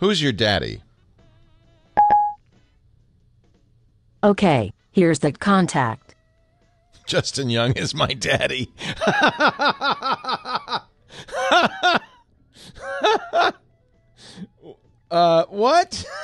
Who's your daddy? Okay, here's the contact. Justin Young is my daddy. uh, what?